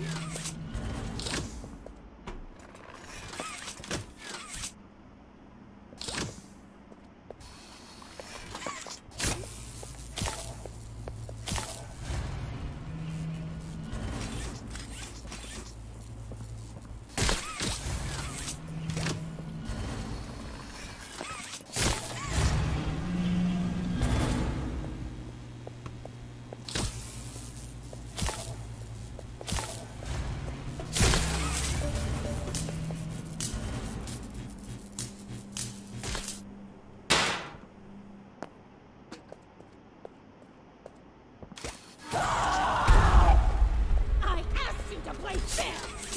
Yeah.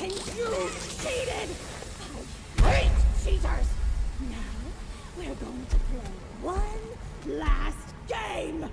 And you cheated! Hate cheaters! Now, we're going to play one last game!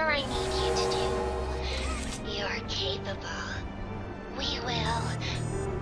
Whatever I need you to do, you're capable. We will.